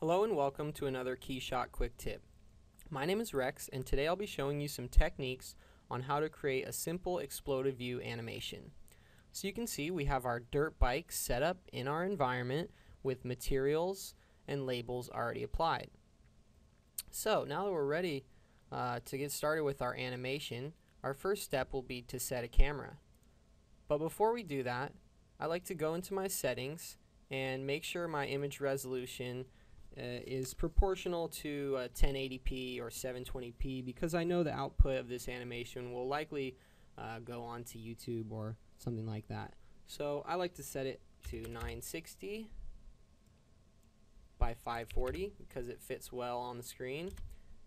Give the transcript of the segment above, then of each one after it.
Hello and welcome to another KeyShot Quick Tip. My name is Rex and today I'll be showing you some techniques on how to create a simple exploded view animation. So you can see we have our dirt bike set up in our environment with materials and labels already applied. So now that we're ready uh, to get started with our animation, our first step will be to set a camera. But before we do that, I like to go into my settings and make sure my image resolution uh, is proportional to uh, 1080p or 720p because I know the output of this animation will likely uh, go on to YouTube or something like that. So I like to set it to 960 by 540 because it fits well on the screen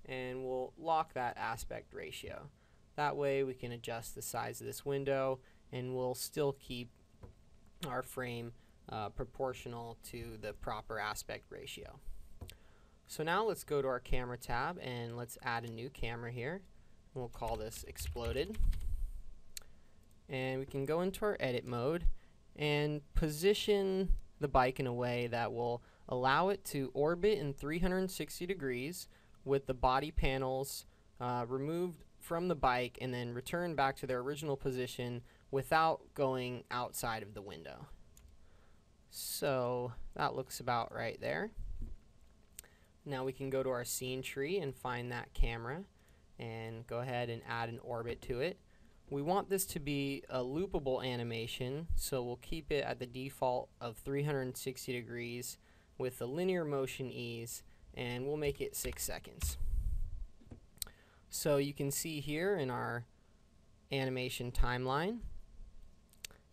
and we'll lock that aspect ratio. That way we can adjust the size of this window and we'll still keep our frame uh, proportional to the proper aspect ratio. So now let's go to our camera tab and let's add a new camera here. We'll call this exploded. And we can go into our edit mode and position the bike in a way that will allow it to orbit in 360 degrees with the body panels uh, removed from the bike and then return back to their original position without going outside of the window. So that looks about right there. Now we can go to our scene tree and find that camera and go ahead and add an orbit to it. We want this to be a loopable animation, so we'll keep it at the default of 360 degrees with the linear motion ease, and we'll make it 6 seconds. So you can see here in our animation timeline,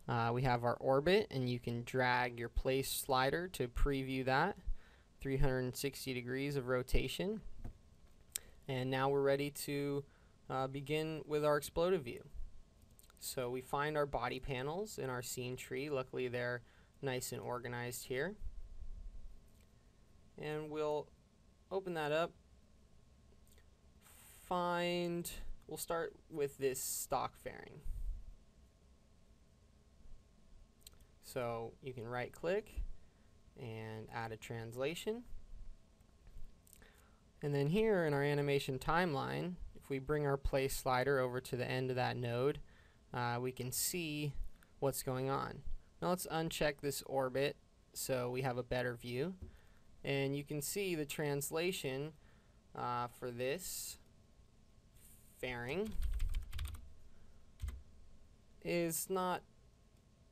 uh, we have our orbit, and you can drag your play slider to preview that. 360 degrees of rotation. And now we're ready to uh, begin with our exploded view. So we find our body panels in our scene tree. Luckily they're nice and organized here. And we'll open that up. Find, we'll start with this stock fairing. So you can right click and add a translation. And then here in our animation timeline, if we bring our play slider over to the end of that node, uh, we can see what's going on. Now let's uncheck this orbit so we have a better view. And you can see the translation uh, for this fairing is not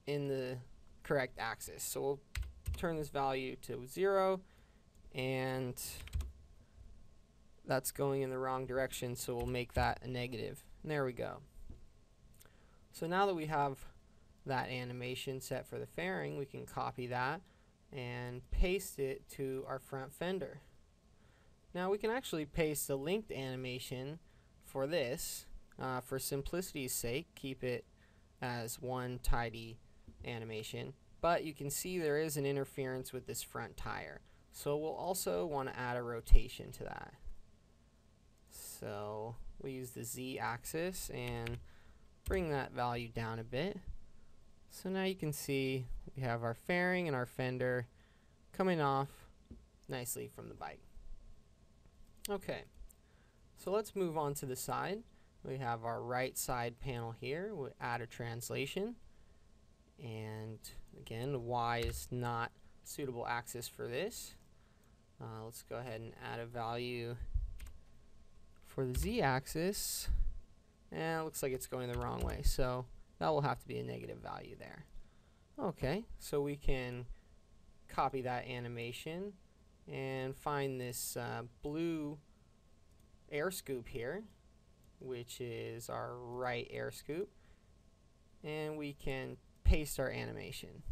in the correct axis. So we'll turn this value to 0 and that's going in the wrong direction so we'll make that a negative. And there we go. So now that we have that animation set for the fairing we can copy that and paste it to our front fender. Now we can actually paste the linked animation for this uh, for simplicity's sake keep it as one tidy animation but you can see there is an interference with this front tire. So we'll also want to add a rotation to that. So we use the Z axis and bring that value down a bit. So now you can see we have our fairing and our fender coming off nicely from the bike. Okay, so let's move on to the side. We have our right side panel here. We'll add a translation and again Y is not suitable axis for this. Uh, let's go ahead and add a value for the Z axis. And it looks like it's going the wrong way so that will have to be a negative value there. Okay so we can copy that animation and find this uh, blue air scoop here which is our right air scoop. And we can paste our animation.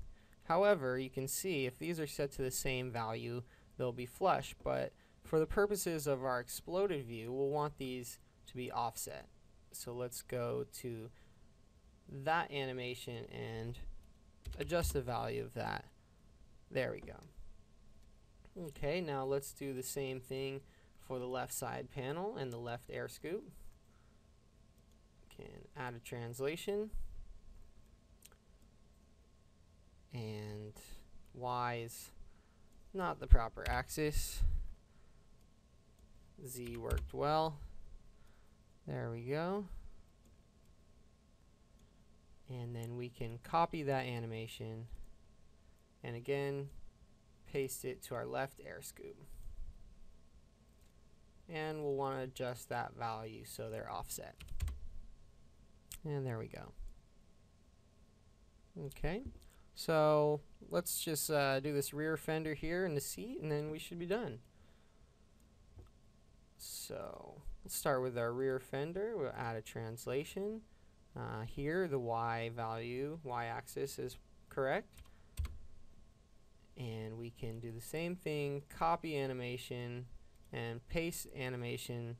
However, you can see if these are set to the same value, they'll be flush, but for the purposes of our exploded view, we'll want these to be offset. So let's go to that animation and adjust the value of that. There we go. Okay, now let's do the same thing for the left side panel and the left air scoop. Can add a translation. And Y is not the proper axis. Z worked well. There we go. And then we can copy that animation and again paste it to our left air scoop. And we'll want to adjust that value so they're offset. And there we go. Okay, so let's just uh, do this rear fender here in the seat and then we should be done. So let's start with our rear fender. We'll add a translation. Uh, here the Y value, Y axis is correct. And we can do the same thing, copy animation and paste animation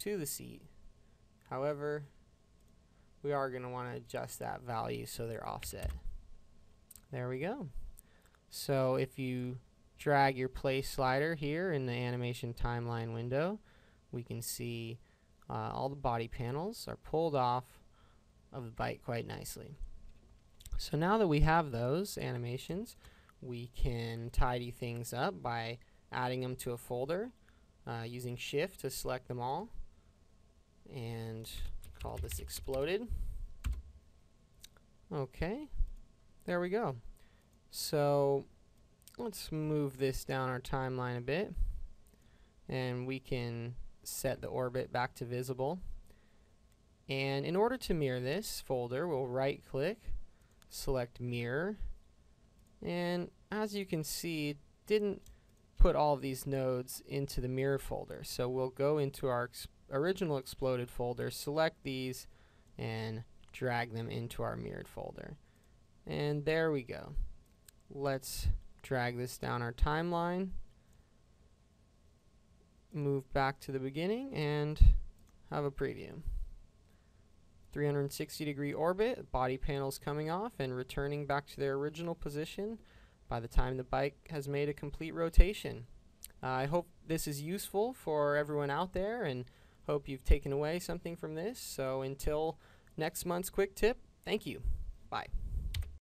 to the seat. However, we are going to want to adjust that value so they're offset. There we go. So if you drag your play slider here in the animation timeline window, we can see uh, all the body panels are pulled off of the bike quite nicely. So now that we have those animations, we can tidy things up by adding them to a folder uh, using shift to select them all and call this exploded. Okay, there we go. So let's move this down our timeline a bit and we can set the orbit back to visible. And in order to mirror this folder, we'll right click, select mirror, and as you can see, didn't put all these nodes into the mirror folder. So we'll go into our ex original exploded folder, select these, and drag them into our mirrored folder. And there we go. Let's drag this down our timeline move back to the beginning and have a preview. 360 degree orbit, body panels coming off and returning back to their original position by the time the bike has made a complete rotation. Uh, I hope this is useful for everyone out there and hope you've taken away something from this. So until next month's quick tip, thank you. Bye.